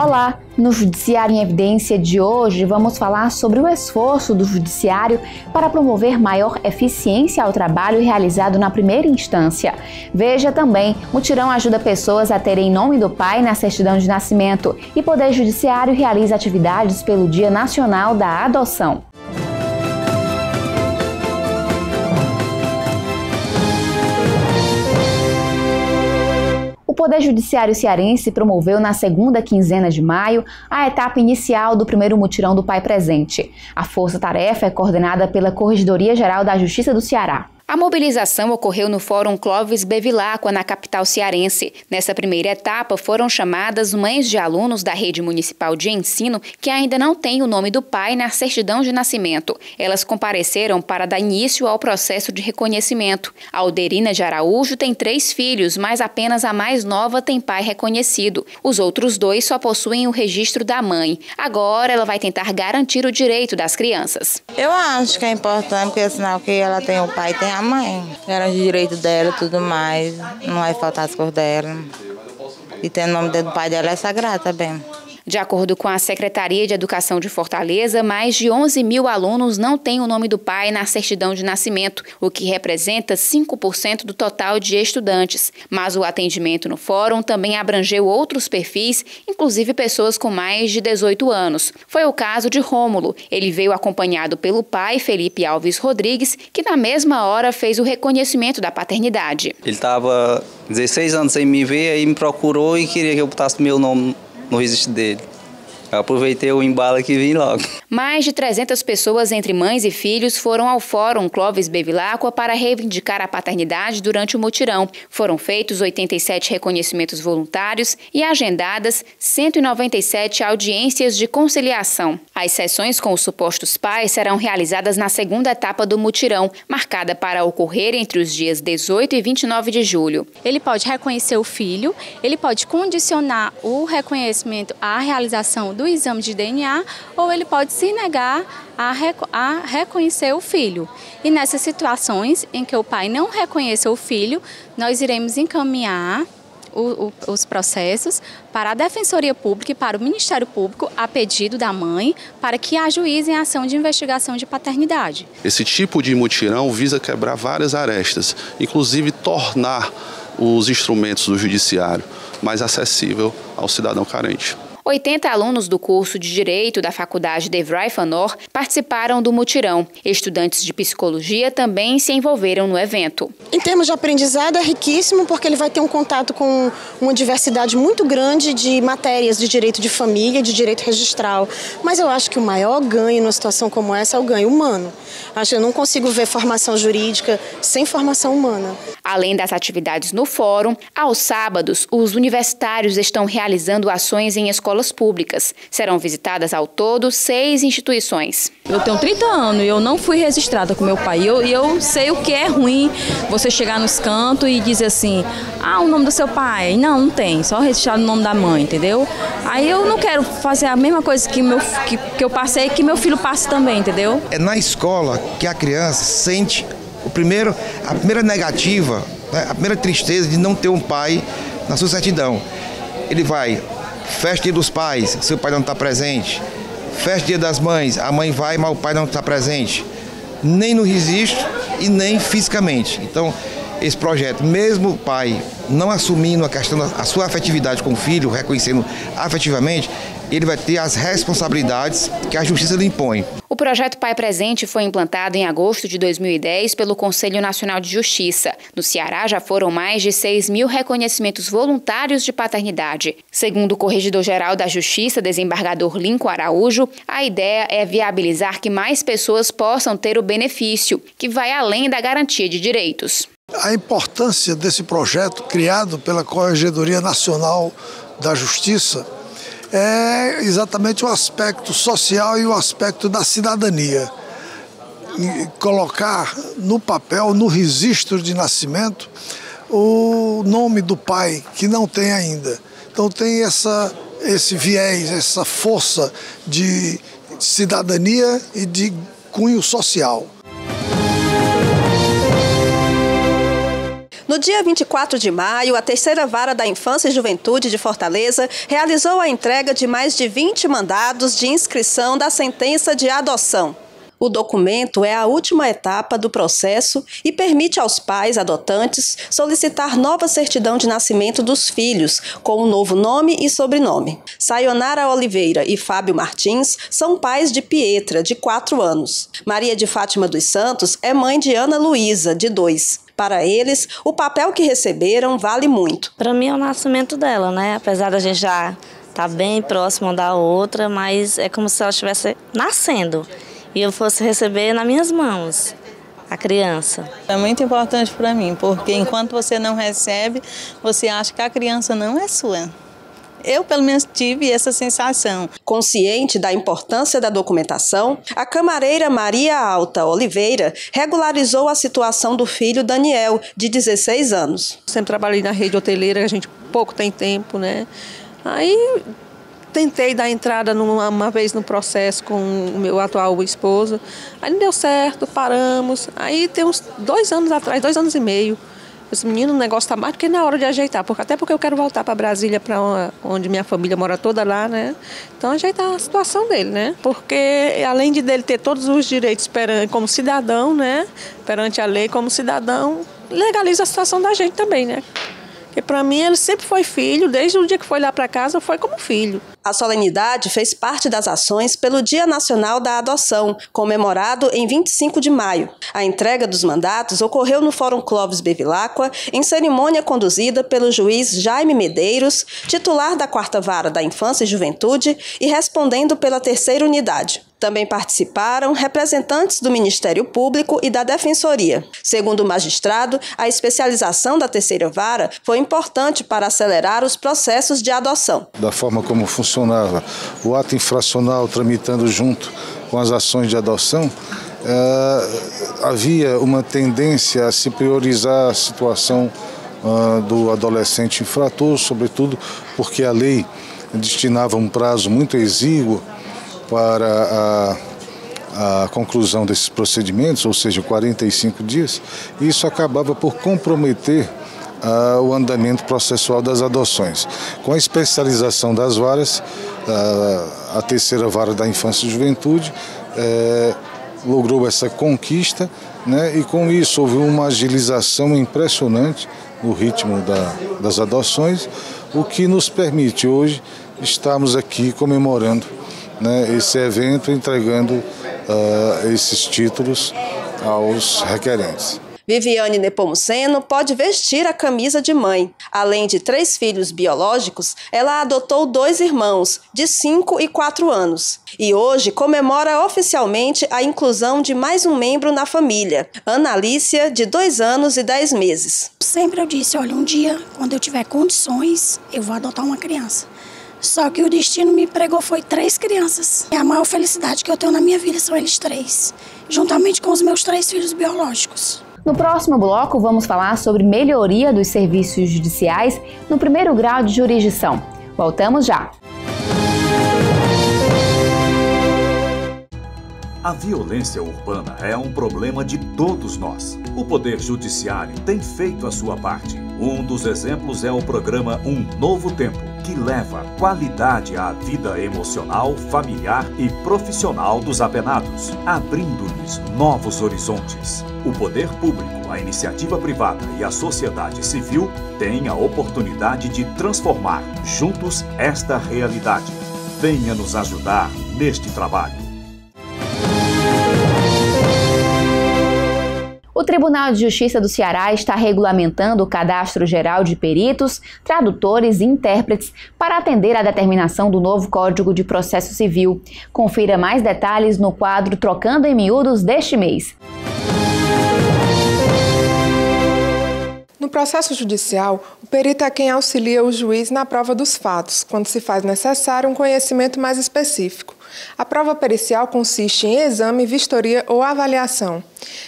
Olá, no Judiciário em Evidência de hoje vamos falar sobre o esforço do Judiciário para promover maior eficiência ao trabalho realizado na primeira instância. Veja também: mutirão ajuda pessoas a terem nome do pai na certidão de nascimento e Poder Judiciário realiza atividades pelo Dia Nacional da Adoção. Poder Judiciário Cearense promoveu na segunda quinzena de maio a etapa inicial do primeiro mutirão do Pai Presente. A força-tarefa é coordenada pela Corregedoria Geral da Justiça do Ceará. A mobilização ocorreu no Fórum Clóvis Bevilacqua, na capital cearense. Nessa primeira etapa, foram chamadas mães de alunos da rede municipal de ensino que ainda não têm o nome do pai na certidão de nascimento. Elas compareceram para dar início ao processo de reconhecimento. A Alderina de Araújo tem três filhos, mas apenas a mais nova tem pai reconhecido. Os outros dois só possuem o registro da mãe. Agora ela vai tentar garantir o direito das crianças. Eu acho que é importante, porque é sinal que ela tem o pai e tem a mãe. Era direito dela tudo mais. Não vai faltar as cores dela. E tem o nome do pai dela é sagrado também. De acordo com a Secretaria de Educação de Fortaleza, mais de 11 mil alunos não têm o nome do pai na certidão de nascimento, o que representa 5% do total de estudantes. Mas o atendimento no fórum também abrangeu outros perfis, inclusive pessoas com mais de 18 anos. Foi o caso de Rômulo. Ele veio acompanhado pelo pai, Felipe Alves Rodrigues, que na mesma hora fez o reconhecimento da paternidade. Ele estava 16 anos sem me ver, aí me procurou e queria que eu botasse meu nome no registro dele. Eu aproveitei o embalo que vim logo. Mais de 300 pessoas, entre mães e filhos, foram ao Fórum Clóvis Bevilacqua para reivindicar a paternidade durante o mutirão. Foram feitos 87 reconhecimentos voluntários e agendadas 197 audiências de conciliação. As sessões com os supostos pais serão realizadas na segunda etapa do mutirão, marcada para ocorrer entre os dias 18 e 29 de julho. Ele pode reconhecer o filho, ele pode condicionar o reconhecimento à realização do exame de DNA ou ele pode se negar a, a reconhecer o filho. E nessas situações em que o pai não reconheça o filho, nós iremos encaminhar o, o, os processos para a Defensoria Pública e para o Ministério Público a pedido da mãe para que ajuizem a ação de investigação de paternidade. Esse tipo de mutirão visa quebrar várias arestas, inclusive tornar os instrumentos do judiciário mais acessível ao cidadão carente. 80 alunos do curso de Direito da Faculdade de Fanor participaram do mutirão. Estudantes de psicologia também se envolveram no evento. Em termos de aprendizado, é riquíssimo porque ele vai ter um contato com uma diversidade muito grande de matérias de direito de família, de direito registral. Mas eu acho que o maior ganho numa situação como essa é o ganho humano. Acho que eu não consigo ver formação jurídica sem formação humana. Além das atividades no fórum, aos sábados, os universitários estão realizando ações em escolas escolas públicas. Serão visitadas ao todo seis instituições. Eu tenho 30 anos e eu não fui registrada com meu pai. E eu, eu sei o que é ruim você chegar nos cantos e dizer assim: ah, o nome do seu pai. Não, não tem, só registrar o nome da mãe, entendeu? Aí eu não quero fazer a mesma coisa que, meu, que, que eu passei, que meu filho passe também, entendeu? É na escola que a criança sente o primeiro, a primeira negativa, né, a primeira tristeza de não ter um pai na sua certidão. Ele vai Festa dia dos pais, seu pai não está presente. Festa dia das mães, a mãe vai, mas o pai não está presente. Nem no registro e nem fisicamente. Então, esse projeto, mesmo o pai não assumindo a questão da sua afetividade com o filho, reconhecendo afetivamente, ele vai ter as responsabilidades que a justiça lhe impõe. O projeto Pai Presente foi implantado em agosto de 2010 pelo Conselho Nacional de Justiça. No Ceará já foram mais de 6 mil reconhecimentos voluntários de paternidade. Segundo o Corregedor-Geral da Justiça, desembargador Lincoln Araújo, a ideia é viabilizar que mais pessoas possam ter o benefício, que vai além da garantia de direitos. A importância desse projeto criado pela Corregedoria Nacional da Justiça é exatamente o aspecto social e o aspecto da cidadania. E colocar no papel, no registro de nascimento, o nome do pai que não tem ainda. Então tem essa, esse viés, essa força de cidadania e de cunho social. No dia 24 de maio, a terceira vara da Infância e Juventude de Fortaleza realizou a entrega de mais de 20 mandados de inscrição da sentença de adoção. O documento é a última etapa do processo e permite aos pais adotantes solicitar nova certidão de nascimento dos filhos, com um novo nome e sobrenome. Sayonara Oliveira e Fábio Martins são pais de Pietra, de 4 anos. Maria de Fátima dos Santos é mãe de Ana Luísa, de 2. Para eles, o papel que receberam vale muito. Para mim é o nascimento dela, né? Apesar da gente já estar tá bem próximo da outra, mas é como se ela estivesse nascendo e eu fosse receber nas minhas mãos a criança. É muito importante para mim, porque enquanto você não recebe, você acha que a criança não é sua. Eu, pelo menos, tive essa sensação. Consciente da importância da documentação, a camareira Maria Alta Oliveira regularizou a situação do filho Daniel, de 16 anos. Sempre trabalhei na rede hoteleira, a gente pouco tem tempo, né? Aí tentei dar entrada numa, uma vez no processo com o meu atual esposo. Aí não deu certo, paramos. Aí tem uns dois anos atrás, dois anos e meio. Esse menino, o negócio está mais do que na hora de ajeitar, porque, até porque eu quero voltar para Brasília, para onde minha família mora toda lá, né? Então, ajeitar a situação dele, né? Porque, além de dele ter todos os direitos perante, como cidadão, né? Perante a lei, como cidadão, legaliza a situação da gente também, né? Porque para mim ele sempre foi filho, desde o dia que foi lá para casa, foi como filho. A solenidade fez parte das ações pelo Dia Nacional da Adoção, comemorado em 25 de maio. A entrega dos mandatos ocorreu no Fórum Clóvis Bevilacqua, em cerimônia conduzida pelo juiz Jaime Medeiros, titular da Quarta Vara da Infância e Juventude e respondendo pela terceira unidade. Também participaram representantes do Ministério Público e da Defensoria. Segundo o magistrado, a especialização da terceira vara foi importante para acelerar os processos de adoção. Da forma como o ato infracional tramitando junto com as ações de adoção, eh, havia uma tendência a se priorizar a situação uh, do adolescente infrator, sobretudo porque a lei destinava um prazo muito exíguo para a, a conclusão desses procedimentos, ou seja, 45 dias, e isso acabava por comprometer uh, o andamento processual das adoções. Com a especialização das varas, uh, a terceira vara da infância e juventude uh, logrou essa conquista né, e com isso houve uma agilização impressionante no ritmo da, das adoções, o que nos permite hoje estarmos aqui comemorando né, esse evento entregando uh, esses títulos aos requerentes. Viviane Nepomuceno pode vestir a camisa de mãe. Além de três filhos biológicos, ela adotou dois irmãos, de 5 e 4 anos. E hoje comemora oficialmente a inclusão de mais um membro na família, Ana Alicia, de 2 anos e 10 meses. Sempre eu disse: olha, um dia, quando eu tiver condições, eu vou adotar uma criança. Só que o destino me pregou foi três crianças. E a maior felicidade que eu tenho na minha vida são eles três, juntamente com os meus três filhos biológicos. No próximo bloco, vamos falar sobre melhoria dos serviços judiciais no primeiro grau de jurisdição. Voltamos já! A violência urbana é um problema de todos nós. O Poder Judiciário tem feito a sua parte. Um dos exemplos é o programa Um Novo Tempo, que leva qualidade à vida emocional, familiar e profissional dos apenados, abrindo-lhes novos horizontes. O poder público, a iniciativa privada e a sociedade civil têm a oportunidade de transformar juntos esta realidade. Venha nos ajudar neste trabalho. Tribunal de Justiça do Ceará está regulamentando o cadastro geral de peritos, tradutores e intérpretes para atender à determinação do novo Código de Processo Civil. Confira mais detalhes no quadro Trocando em Miúdos deste mês. No processo judicial, o perito é quem auxilia o juiz na prova dos fatos, quando se faz necessário um conhecimento mais específico. A prova pericial consiste em exame, vistoria ou avaliação.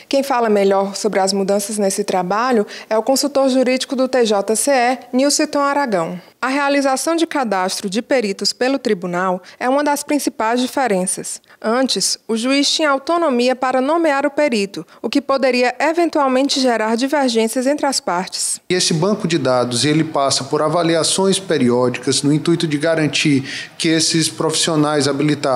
Quem fala melhor sobre as mudanças nesse trabalho é o consultor jurídico do TJCE, Nilciton Aragão. A realização de cadastro de peritos pelo tribunal é uma das principais diferenças. Antes, o juiz tinha autonomia para nomear o perito, o que poderia eventualmente gerar divergências entre as partes. Esse banco de dados ele passa por avaliações periódicas no intuito de garantir que esses profissionais habilitados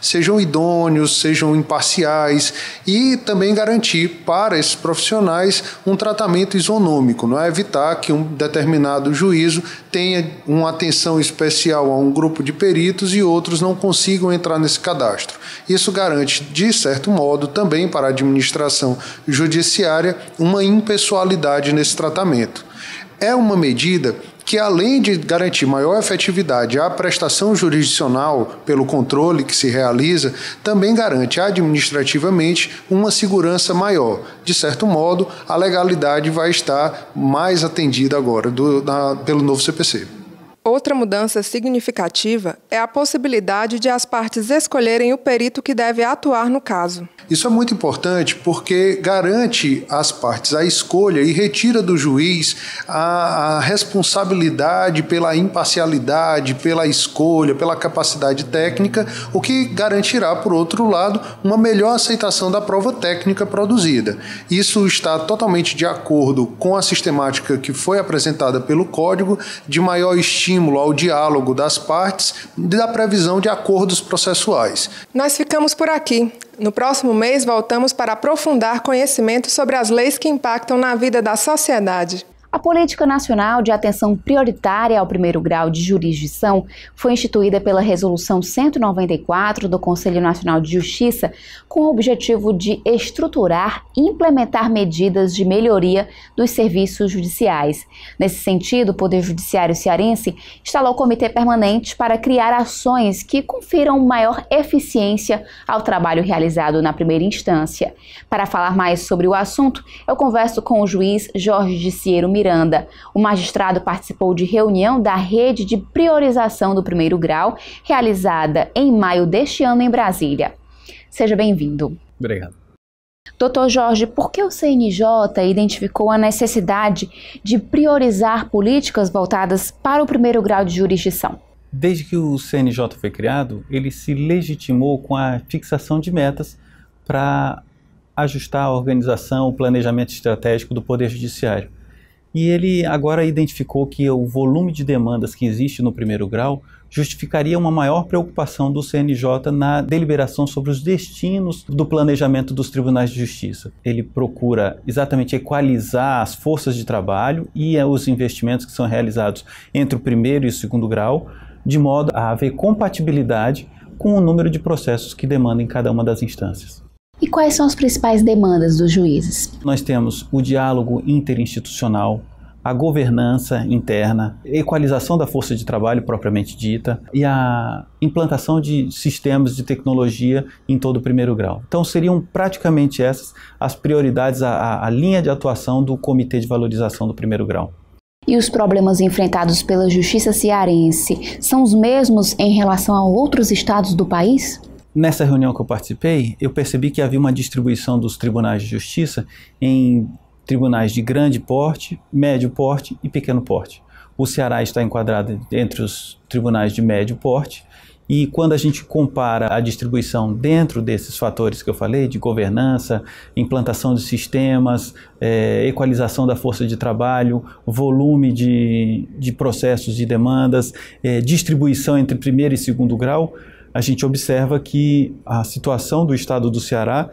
sejam idôneos, sejam imparciais e também garantir para esses profissionais um tratamento isonômico, não é evitar que um determinado juízo tenha uma atenção especial a um grupo de peritos e outros não consigam entrar nesse cadastro. Isso garante, de certo modo, também para a administração judiciária, uma impessoalidade nesse tratamento. É uma medida que, além de garantir maior efetividade à prestação jurisdicional pelo controle que se realiza, também garante administrativamente uma segurança maior. De certo modo, a legalidade vai estar mais atendida agora do, na, pelo novo CPC. Outra mudança significativa é a possibilidade de as partes escolherem o perito que deve atuar no caso. Isso é muito importante porque garante às partes a escolha e retira do juiz a, a, responsabilidade pela imparcialidade, pela escolha, pela capacidade técnica, o que garantirá, por outro lado, uma melhor aceitação da prova técnica produzida. Isso está totalmente de acordo com a sistemática que foi apresentada pelo Código de maior estímulo estímulo ao diálogo das partes e da previsão de acordos processuais. Nós ficamos por aqui. No próximo mês, voltamos para aprofundar conhecimento sobre as leis que impactam na vida da sociedade. A Política Nacional de Atenção Prioritária ao Primeiro Grau de Jurisdição foi instituída pela Resolução 194 do Conselho Nacional de Justiça com o objetivo de estruturar e implementar medidas de melhoria dos serviços judiciais. Nesse sentido, o Poder Judiciário cearense instalou o Comitê Permanente para criar ações que confiram maior eficiência ao trabalho realizado na primeira instância. Para falar mais sobre o assunto, eu converso com o juiz Jorge Diciero Miranda Miranda. O magistrado participou de reunião da rede de priorização do primeiro grau, realizada em maio deste ano em Brasília. Seja bem-vindo. Obrigado. Doutor Jorge, por que o CNJ identificou a necessidade de priorizar políticas voltadas para o primeiro grau de jurisdição? Desde que o CNJ foi criado, ele se legitimou com a fixação de metas para ajustar a organização, o planejamento estratégico do Poder Judiciário. E ele agora identificou que o volume de demandas que existe no primeiro grau justificaria uma maior preocupação do CNJ na deliberação sobre os destinos do planejamento dos tribunais de justiça. Ele procura exatamente equalizar as forças de trabalho e os investimentos que são realizados entre o primeiro e o segundo grau, de modo a haver compatibilidade com o número de processos que demandam em cada uma das instâncias. E quais são as principais demandas dos juízes? Nós temos o diálogo interinstitucional, a governança interna, a equalização da força de trabalho propriamente dita e a implantação de sistemas de tecnologia em todo o primeiro grau. Então seriam praticamente essas as prioridades, a, a linha de atuação do Comitê de Valorização do Primeiro Grau. E os problemas enfrentados pela Justiça cearense são os mesmos em relação a outros estados do país? Nessa reunião que eu participei, eu percebi que havia uma distribuição dos tribunais de justiça em tribunais de grande porte, médio porte e pequeno porte. O Ceará está enquadrado entre os tribunais de médio porte e quando a gente compara a distribuição dentro desses fatores que eu falei, de governança, implantação de sistemas, é, equalização da força de trabalho, volume de, de processos de demandas, é, distribuição entre primeiro e segundo grau, a gente observa que a situação do estado do Ceará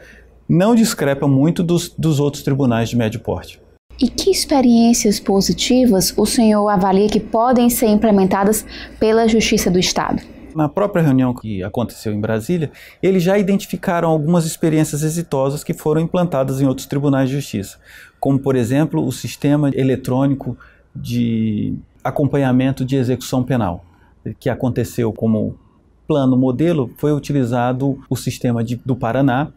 não discrepa muito dos, dos outros tribunais de médio porte. E que experiências positivas o senhor avalia que podem ser implementadas pela Justiça do Estado? Na própria reunião que aconteceu em Brasília, eles já identificaram algumas experiências exitosas que foram implantadas em outros tribunais de justiça, como, por exemplo, o sistema eletrônico de acompanhamento de execução penal, que aconteceu como plano modelo foi utilizado o sistema de, do Paraná,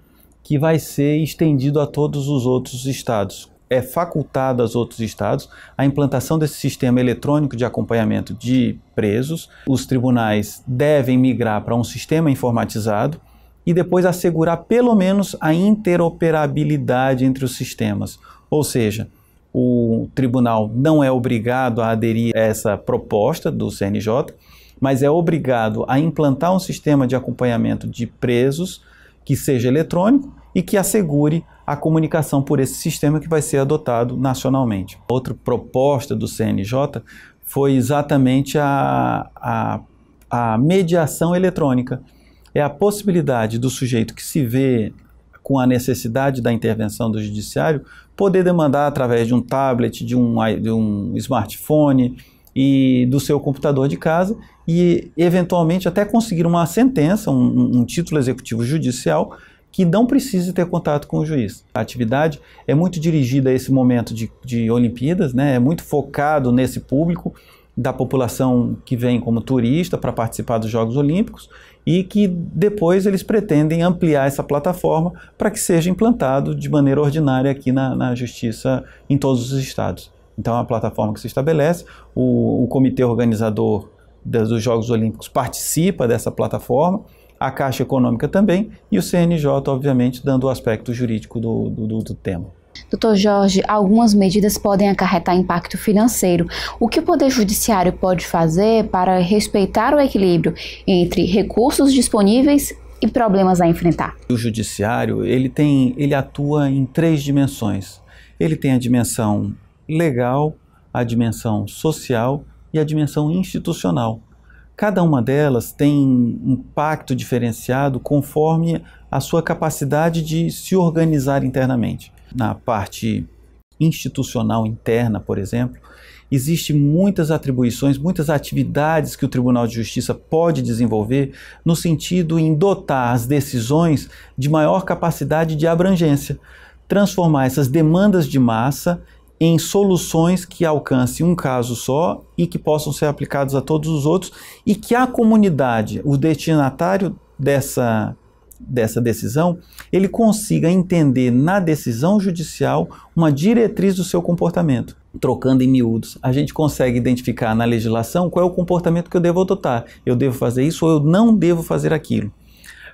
que vai ser estendido a todos os outros estados. É facultado aos outros estados a implantação desse sistema eletrônico de acompanhamento de presos. Os tribunais devem migrar para um sistema informatizado e depois assegurar pelo menos a interoperabilidade entre os sistemas. Ou seja, o tribunal não é obrigado a aderir a essa proposta do CNJ, mas é obrigado a implantar um sistema de acompanhamento de presos que seja eletrônico e que assegure a comunicação por esse sistema que vai ser adotado nacionalmente. Outra proposta do CNJ foi exatamente a, a, a mediação eletrônica. É a possibilidade do sujeito que se vê com a necessidade da intervenção do judiciário poder demandar através de um tablet, de um, de um smartphone e do seu computador de casa e eventualmente até conseguir uma sentença, um, um título executivo judicial que não precise ter contato com o juiz. A atividade é muito dirigida a esse momento de, de Olimpíadas, né? é muito focado nesse público da população que vem como turista para participar dos Jogos Olímpicos e que depois eles pretendem ampliar essa plataforma para que seja implantado de maneira ordinária aqui na, na Justiça em todos os estados. Então, é uma plataforma que se estabelece, o, o comitê organizador dos Jogos Olímpicos participa dessa plataforma, a Caixa Econômica também e o CNJ, obviamente, dando o aspecto jurídico do, do, do tema. Doutor Jorge, algumas medidas podem acarretar impacto financeiro. O que o Poder Judiciário pode fazer para respeitar o equilíbrio entre recursos disponíveis e problemas a enfrentar? O Judiciário ele tem, ele atua em três dimensões. Ele tem a dimensão legal, a dimensão social e a dimensão institucional. Cada uma delas tem impacto diferenciado conforme a sua capacidade de se organizar internamente. Na parte institucional interna, por exemplo, existem muitas atribuições, muitas atividades que o Tribunal de Justiça pode desenvolver no sentido em dotar as decisões de maior capacidade de abrangência, transformar essas demandas de massa em soluções que alcancem um caso só e que possam ser aplicados a todos os outros e que a comunidade, o destinatário dessa, dessa decisão, ele consiga entender na decisão judicial uma diretriz do seu comportamento. Trocando em miúdos, a gente consegue identificar na legislação qual é o comportamento que eu devo adotar. Eu devo fazer isso ou eu não devo fazer aquilo.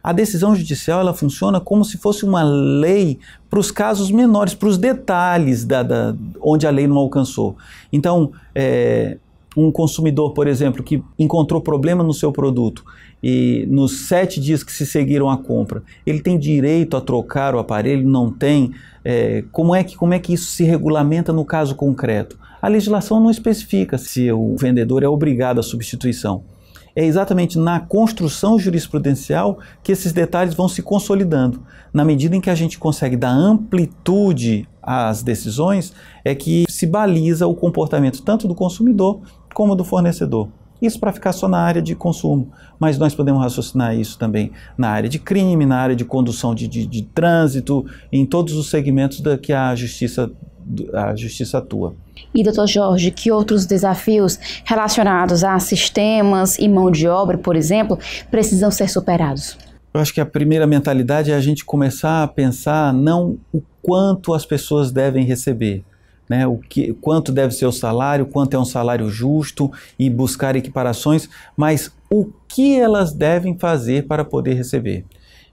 A decisão judicial ela funciona como se fosse uma lei para os casos menores, para os detalhes da, da, onde a lei não alcançou. Então, é, um consumidor, por exemplo, que encontrou problema no seu produto e nos sete dias que se seguiram à compra, ele tem direito a trocar o aparelho? Não tem? É, como, é que, como é que isso se regulamenta no caso concreto? A legislação não especifica se o vendedor é obrigado à substituição é exatamente na construção jurisprudencial que esses detalhes vão se consolidando. Na medida em que a gente consegue dar amplitude às decisões, é que se baliza o comportamento tanto do consumidor como do fornecedor. Isso para ficar só na área de consumo, mas nós podemos raciocinar isso também na área de crime, na área de condução de, de, de trânsito, em todos os segmentos da que a justiça, a justiça atua. E, doutor Jorge, que outros desafios relacionados a sistemas e mão de obra, por exemplo, precisam ser superados? Eu acho que a primeira mentalidade é a gente começar a pensar não o quanto as pessoas devem receber, né? o que, quanto deve ser o salário, quanto é um salário justo e buscar equiparações, mas o que elas devem fazer para poder receber.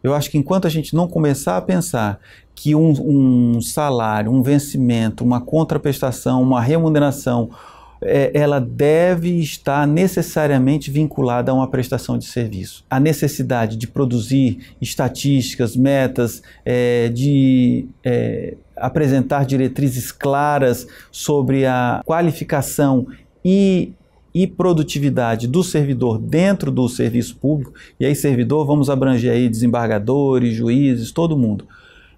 Eu acho que enquanto a gente não começar a pensar que um, um salário, um vencimento, uma contraprestação, uma remuneração, é, ela deve estar necessariamente vinculada a uma prestação de serviço. A necessidade de produzir estatísticas, metas, é, de é, apresentar diretrizes claras sobre a qualificação e e produtividade do servidor dentro do serviço público, e aí servidor vamos abranger aí desembargadores, juízes, todo mundo.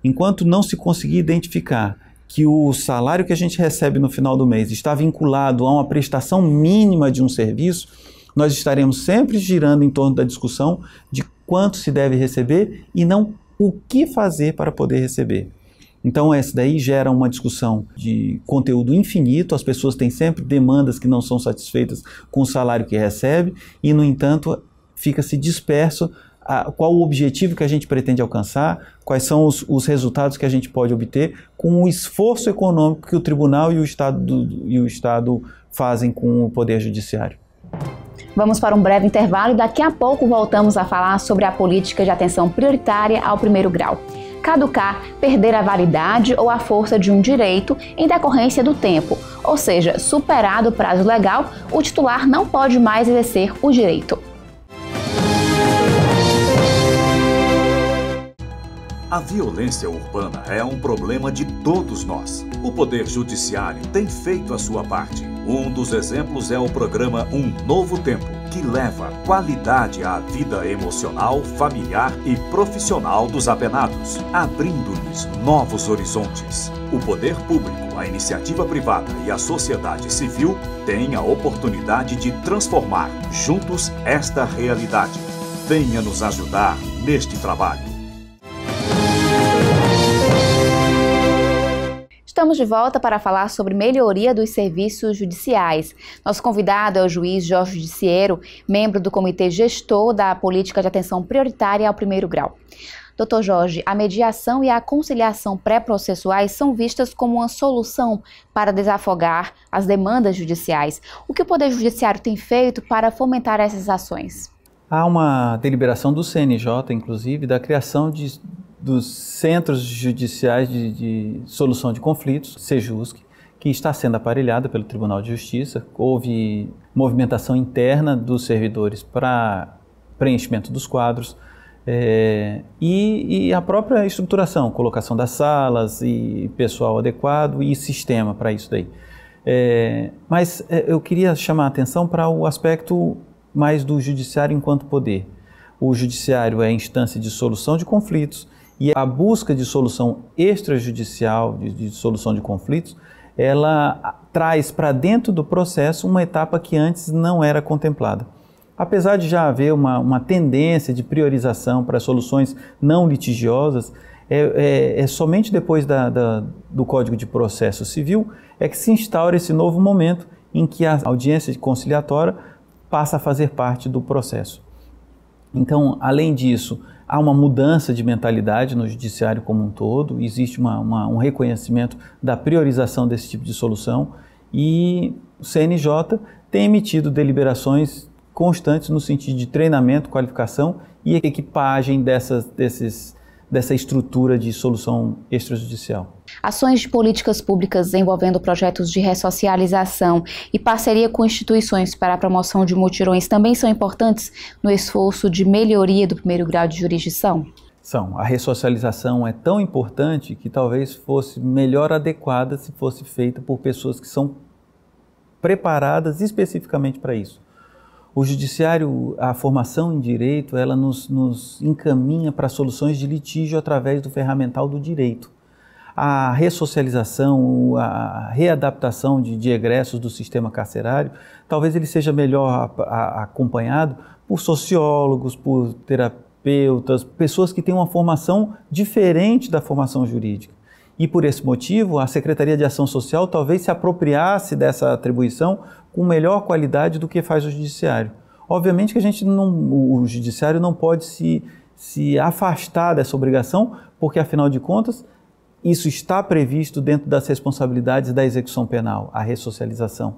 Enquanto não se conseguir identificar que o salário que a gente recebe no final do mês está vinculado a uma prestação mínima de um serviço, nós estaremos sempre girando em torno da discussão de quanto se deve receber e não o que fazer para poder receber. Então, essa daí gera uma discussão de conteúdo infinito, as pessoas têm sempre demandas que não são satisfeitas com o salário que recebe, e, no entanto, fica-se disperso a, qual o objetivo que a gente pretende alcançar, quais são os, os, resultados que a gente pode obter com o esforço econômico que o tribunal e o Estado, do, e o Estado fazem com o Poder Judiciário. Vamos para um breve intervalo e daqui a pouco voltamos a falar sobre a política de atenção prioritária ao primeiro grau. Caducar, perder a validade ou a força de um direito em decorrência do tempo, ou seja, superado o prazo legal, o titular não pode mais exercer o direito. A violência urbana é um problema de todos nós. O Poder Judiciário tem feito a sua parte. Um dos exemplos é o programa Um Novo Tempo, que leva qualidade à vida emocional, familiar e profissional dos apenados, abrindo-lhes novos horizontes. O poder público, a iniciativa privada e a sociedade civil têm a oportunidade de transformar juntos esta realidade. Venha nos ajudar neste trabalho. Estamos de volta para falar sobre melhoria dos serviços judiciais. Nosso convidado é o juiz Jorge Judiciero, membro do Comitê Gestor da Política de Atenção Prioritária ao Primeiro Grau. Doutor Jorge, a mediação e a conciliação pré-processuais são vistas como uma solução para desafogar as demandas judiciais. O que o Poder Judiciário tem feito para fomentar essas ações? Há uma deliberação do CNJ, inclusive, da criação de dos Centros Judiciais de, de Solução de Conflitos, SEJUSC, que está sendo aparelhada pelo Tribunal de Justiça. Houve movimentação interna dos servidores para preenchimento dos quadros é, e, e, a própria estruturação, colocação das salas e pessoal adequado e sistema para isso daí. É, mas é, eu queria chamar a atenção para o aspecto mais do judiciário enquanto poder. O judiciário é a instância de solução de conflitos, e a busca de solução extrajudicial, de, de solução de conflitos, ela traz para dentro do processo uma etapa que antes não era contemplada. Apesar de já haver uma, uma tendência de priorização para soluções não litigiosas, é, é, é somente depois da, da, do Código de Processo Civil é que se instaura esse novo momento em que a audiência conciliatória passa a fazer parte do processo. Então, além disso, há uma mudança de mentalidade no judiciário como um todo, existe uma, uma, um reconhecimento da priorização desse tipo de solução e o CNJ tem emitido deliberações constantes no sentido de treinamento, qualificação e equipagem dessas, desses dessa estrutura de solução extrajudicial. Ações de políticas públicas envolvendo projetos de ressocialização e parceria com instituições para a promoção de mutirões também são importantes no esforço de melhoria do primeiro grau de jurisdição? São. A ressocialização é tão importante que talvez fosse melhor adequada se fosse feita por pessoas que são preparadas especificamente para isso. O judiciário, a formação em direito, ela nos, nos encaminha para soluções de litígio através do ferramental do direito. A ressocialização, a readaptação de, de egressos do sistema carcerário, talvez ele seja melhor a, a, acompanhado por sociólogos, por terapeutas, pessoas que têm uma formação diferente da formação jurídica. E por esse motivo, a Secretaria de Ação Social talvez se apropriasse dessa atribuição com melhor qualidade do que faz o Judiciário. Obviamente que a gente não, o Judiciário não pode se, se afastar dessa obrigação, porque afinal de contas, isso está previsto dentro das responsabilidades da execução penal, a ressocialização.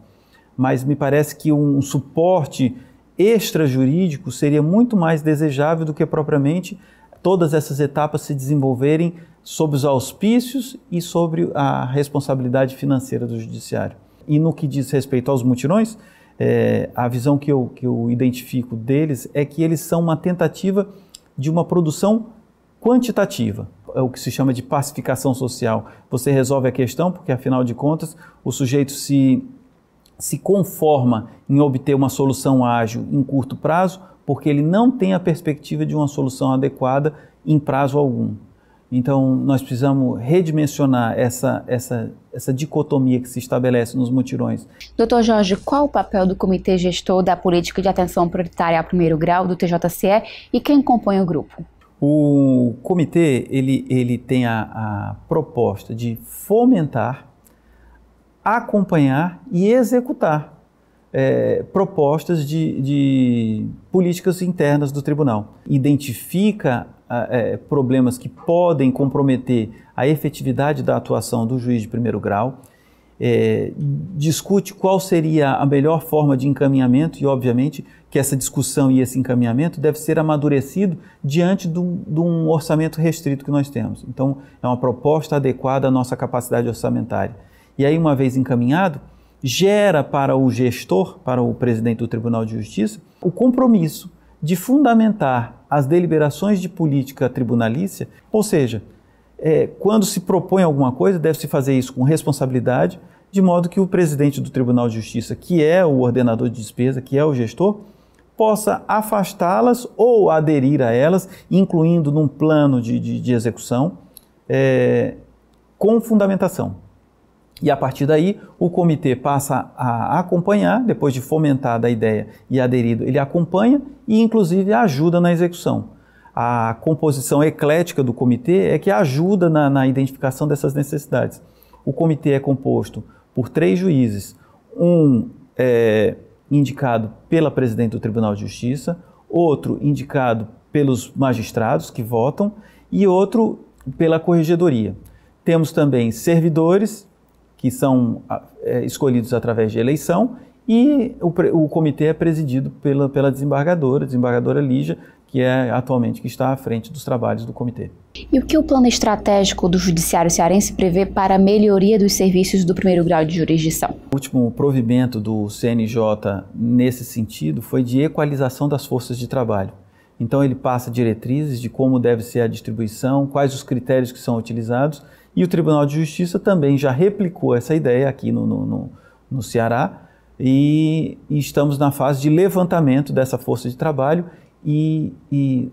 Mas me parece que um suporte extrajurídico seria muito mais desejável do que propriamente todas essas etapas se desenvolverem sob os auspícios e sobre a responsabilidade financeira do judiciário. E no que diz respeito aos mutirões, é, a visão que eu, que eu identifico deles é que eles são uma tentativa de uma produção quantitativa, é o que se chama de pacificação social. Você resolve a questão porque, afinal de contas, o sujeito se, se conforma em obter uma solução ágil em curto prazo porque ele não tem a perspectiva de uma solução adequada em prazo algum. Então, nós precisamos redimensionar essa, essa, essa dicotomia que se estabelece nos mutirões. Doutor Jorge, qual o papel do Comitê Gestor da Política de Atenção Prioritária ao Primeiro Grau, do TJCE, e quem compõe o grupo? O comitê ele, ele tem a, a proposta de fomentar, acompanhar e executar é, propostas de, de, políticas internas do tribunal. Identifica é, problemas que podem comprometer a efetividade da atuação do juiz de primeiro grau, é, discute qual seria a melhor forma de encaminhamento e, obviamente, que essa discussão e esse encaminhamento deve ser amadurecido diante de um orçamento restrito que nós temos. Então, é uma proposta adequada à nossa capacidade orçamentária. E aí, uma vez encaminhado, gera para o gestor, para o presidente do Tribunal de Justiça, o compromisso de fundamentar as deliberações de política tribunalícia, ou seja, é, quando se propõe alguma coisa, deve-se fazer isso com responsabilidade, de modo que o presidente do Tribunal de Justiça, que é o ordenador de despesa, que é o gestor, possa afastá-las ou aderir a elas, incluindo num plano de, de, de execução, é, com fundamentação. E a partir daí, o comitê passa a acompanhar, depois de fomentada a ideia e aderido, ele acompanha e, inclusive, ajuda na execução. A composição eclética do comitê é que ajuda na, na identificação dessas necessidades. O comitê é composto por três juízes, um é, indicado pela presidente do Tribunal de Justiça, outro indicado pelos magistrados que votam e outro pela corregedoria. Temos também servidores que são é, escolhidos através de eleição e o, o comitê é presidido pela, pela desembargadora, desembargadora Lígia, que é atualmente que está à frente dos trabalhos do comitê. E o que o plano estratégico do Judiciário Cearense prevê para a melhoria dos serviços do primeiro grau de jurisdição? O último provimento do CNJ nesse sentido foi de equalização das forças de trabalho. Então ele passa diretrizes de como deve ser a distribuição, quais os critérios que são utilizados, e o Tribunal de Justiça também já replicou essa ideia aqui no, no, no, no Ceará, e, e estamos na fase de levantamento dessa força de trabalho e, e,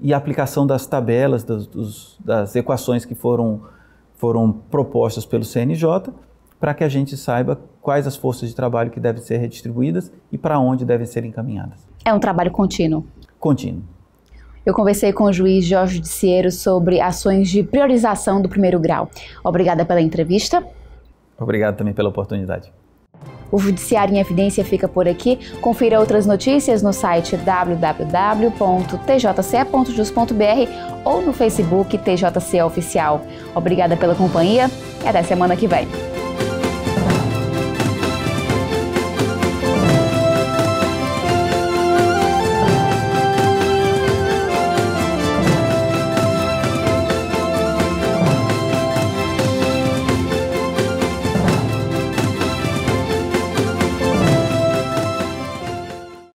e aplicação das tabelas, das, dos, das equações que foram, foram propostas pelo CNJ, para que a gente saiba quais as forças de trabalho que devem ser redistribuídas e para onde devem ser encaminhadas. É um trabalho contínuo? Contínuo. Eu conversei com o juiz Jorge Diciero sobre ações de priorização do primeiro grau. Obrigada pela entrevista. Obrigado também pela oportunidade. O Judiciário em Evidência fica por aqui. Confira outras notícias no site www.tjc.jus.br ou no Facebook TJC Oficial. Obrigada pela companhia e até semana que vem.